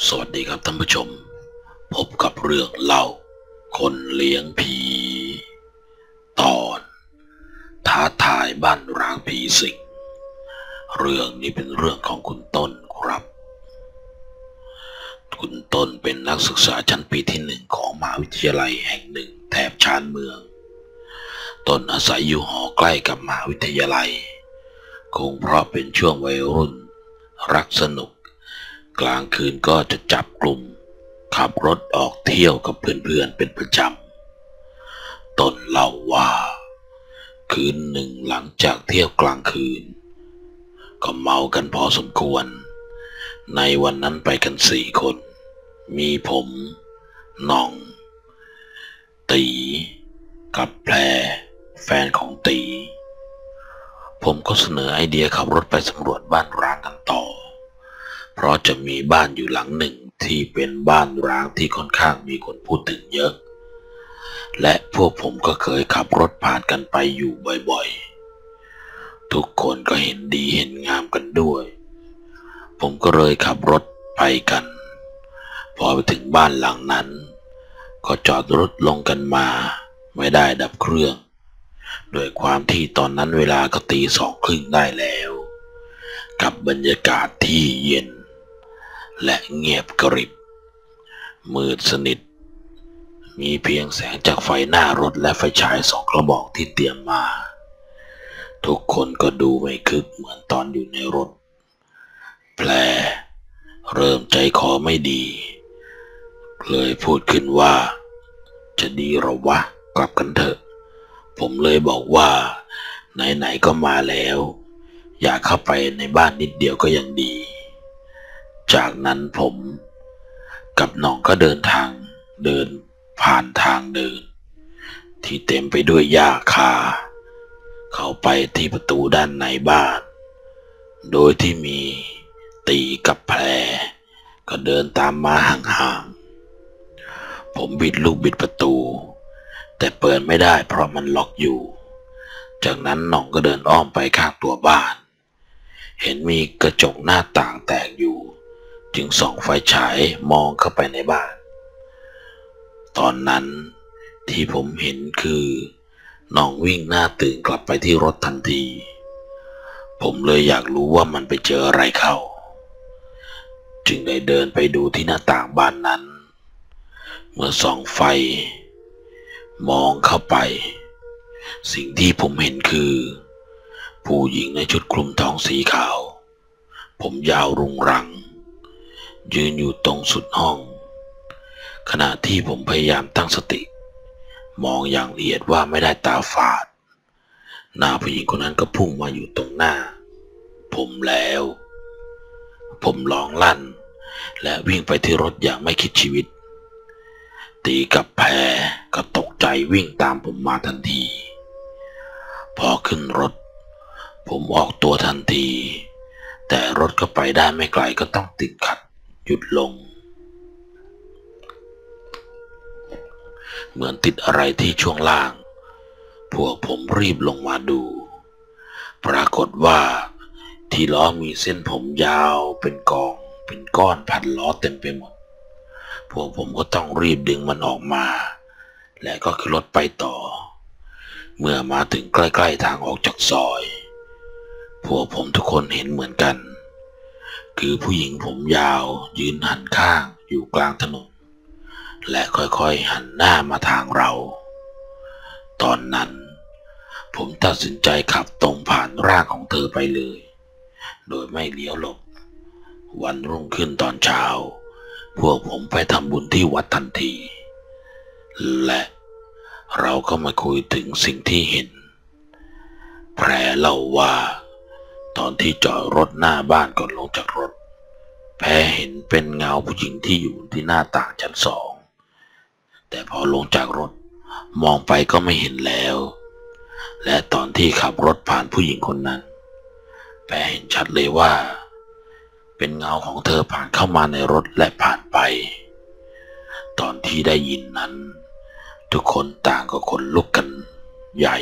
สวัสดีครับท่านผู้ชม พบกับเรื่องเล่า คนเลี้ยงผี ตอนท้าทายบ้านร้างผีสิงเรื่องนี้เป็นเรื่องของคุณต้นครับ คุณต้นเป็นนักศึกษาชั้นปีที่หนึ่งของมหาวิทยาลัยแห่งหนึ่งแถบชานเมือง ต้นอาศัยอยู่หอใกล้กับมหาวิทยาลัย คงเพราะเป็นช่วงวัยรุ่น รักสนุก กลางคืนก็จะจับกลุ่ม ขับรถออกเที่ยวกับเพื่อนๆเป็นประจำตนเล่าว่า คืนหนึ่งหลังจากเที่ยวกลางคืน ก็เมากันพอสมควร ในวันนั้นไปกันสี่คน มีผมน้อง ตี กับแพร แฟนของตี ผมก็เสนอไอเดียขับรถไปสำรวจบ้านร้างกันต่อ เพ ราะจะมีบ้านอยู่หลังหนึ่งที่เป็นบ้านร้างที่ค่อนข้างมีคนพูดถึงเยอะ และพวกผมก็เคยขับรถผ่านกันไปอยู่บ่อยๆ ทุกคนก็เห็นดีเห็นงามกันด้วย ผมก็เลยขับรถไปกัน พอไปถึงบ้านหลังนั้น ก็จอดรถลงกันมา ไม่ได้ดับเครื่องโดยความที่ตอนนั้นเวลาก็ตีสองครึ่งได้แล้ว กับบรรยากาศที่เย็น และเงียบกริบ มืดสนิท มีเพียงแสงจากไฟหน้ารถและไฟฉายสองกระบอกที่เตรียมมา ทุกคนก็ดูไม่คึกเหมือนตอนอยู่ในรถแผลเริ่มใจคอไม่ดี เลยพูดขึ้นว่า จะดีหรอวะ กลับกันเถอะ ผมเลยบอกว่า ไหนๆก็มาแล้ว อยากเข้าไปในบ้านนิดเดียวก็ยังดี จากนั้นผมกับน้องก็เดินทางเดินผ่านทางเดิน ที่เต็มไปด้วยหญ้าคา เข้าไปที่ประตูด้านในบ้าน โดยที่มีตีกับแพร ก็เดินตามมาห่างๆ ผมบิดลูกบิดประตู แต่เปิดไม่ได้เพราะมันล็อกอยู่ จากนั้นน่องก็เดินอ้อมไปข้างตัวบ้าน เห็นมีกระจกหน้าต่างแตกอยู่ จึงส่องไฟฉายมองเข้าไปในบ้าน ตอนนั้นที่ผมเห็นคือน้องวิ่งหน้าตื่นกลับไปที่รถทันที ผมเลยอยากรู้ว่ามันไปเจออะไรเข้า จึงได้เดินไปดูที่หน้าต่างบ้านนั้น เมื่อส่องไฟ มองเข้าไป สิ่งที่ผมเห็นคือ ผู้หญิงในชุดคลุมทองสีขาว ผมยาวรุงรัง ยืนอยู่ตรงสุดห้อง ขณะที่ผมพยายามตั้งสติ มองอย่างละเอียดว่าไม่ได้ตาฝาด หน้าผู้หญิงคนนั้นก็พุ่งมาอยู่ตรงหน้า ผมแล้ว ผมร้องลั่น และวิ่งไปที่รถอย่างไม่คิดชีวิต ตีกับแพรก็ตกใจวิ่งตามผมมาทันที พอขึ้นรถ ผมออกตัวทันที แต่รถก็ไปได้ไม่ไกลก็ต้องติดขัด หยุดลง เหมือนติดอะไรที่ช่วงล่าง พวกผมรีบลงมาดู ปรากฏว่าที่ล้อมีเส้นผมยาวเป็นกอง เป็นก้อนพันล้อเต็มไปหมด พวกผมก็ต้องรีบดึงมันออกมา และก็ขึ้นรถไปต่อ เมื่อมาถึงใกล้ ๆ ทางออกจากซอย พวกผมทุกคนเห็นเหมือนกัน คือผู้หญิงผมยาวยืนหันข้างอยู่กลางถนน และค่อยๆหันหน้ามาทางเรา ตอนนั้น ผมตัดสินใจขับตรงผ่านร่างของเธอไปเลย โดยไม่เลี้ยวหลบ วันรุ่งขึ้นตอนเช้า พวกผมไปทำบุญที่วัดทันที และเราก็มาคุยถึงสิ่งที่เห็น แพรเล่าว่า ตอนที่จอดรถหน้าบ้านก่อนลงจากรถ แพรเห็นเป็นเงาผู้หญิงที่อยู่ที่หน้าต่างชั้นสอง แต่พอลงจากรถมองไปก็ไม่เห็นแล้ว และตอนที่ขับรถผ่านผู้หญิงคนนั้น แพรเห็นชัดเลยว่า เป็นเงาของเธอผ่านเข้ามาในรถและผ่านไป ตอนที่ได้ยินนั้น ทุกคนต่างก็ขนลุกกันใหญ่